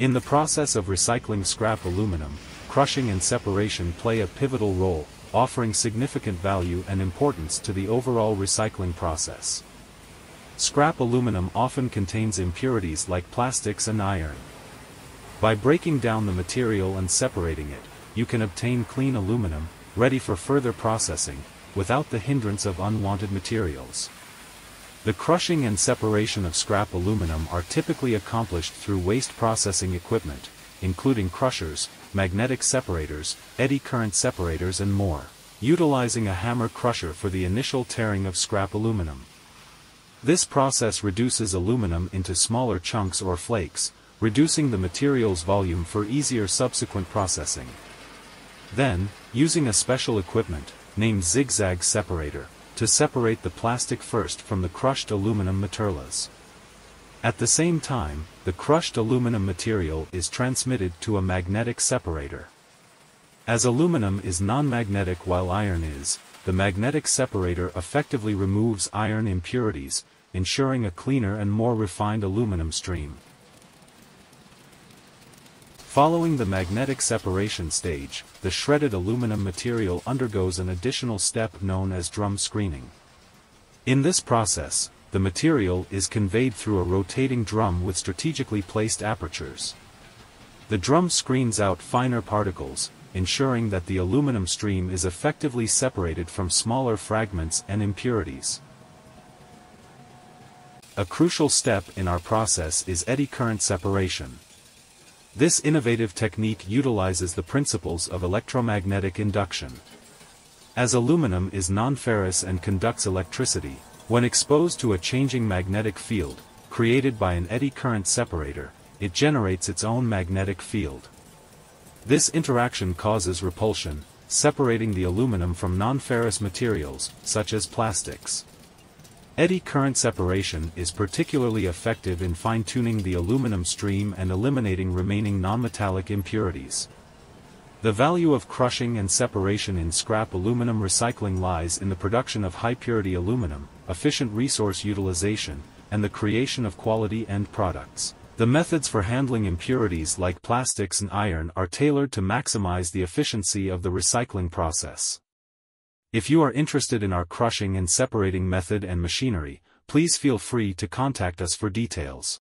In the process of recycling scrap aluminum, crushing and separation play a pivotal role, offering significant value and importance to the overall recycling process. Scrap aluminum often contains impurities like plastics and iron. By breaking down the material and separating it, you can obtain clean aluminum, ready for further processing, without the hindrance of unwanted materials. The crushing and separation of scrap aluminum are typically accomplished through waste processing equipment, including crushers, magnetic separators, eddy current separators and more, utilizing a hammer crusher for the initial tearing of scrap aluminum. This process reduces aluminum into smaller chunks or flakes, reducing the material's volume for easier subsequent processing. Then, using a special equipment, named zigzag separator, to separate the plastic first from the crushed aluminum materials. At the same time, the crushed aluminum material is transmitted to a magnetic separator. As aluminum is non-magnetic while iron is, the magnetic separator effectively removes iron impurities, ensuring a cleaner and more refined aluminum stream. Following the magnetic separation stage, the shredded aluminum material undergoes an additional step known as drum screening. In this process, the material is conveyed through a rotating drum with strategically placed apertures. The drum screens out finer particles, ensuring that the aluminum stream is effectively separated from smaller fragments and impurities. A crucial step in our process is eddy current separation. This innovative technique utilizes the principles of electromagnetic induction. As aluminum is non-ferrous and conducts electricity, when exposed to a changing magnetic field, created by an eddy current separator, it generates its own magnetic field. This interaction causes repulsion, separating the aluminum from non-ferrous materials, such as plastics. Eddy current separation is particularly effective in fine-tuning the aluminum stream and eliminating remaining nonmetallic impurities. The value of crushing and separation in scrap aluminum recycling lies in the production of high-purity aluminum, efficient resource utilization, and the creation of quality end products. The methods for handling impurities like plastics and iron are tailored to maximize the efficiency of the recycling process. If you are interested in our crushing and separating method and machinery, please feel free to contact us for details.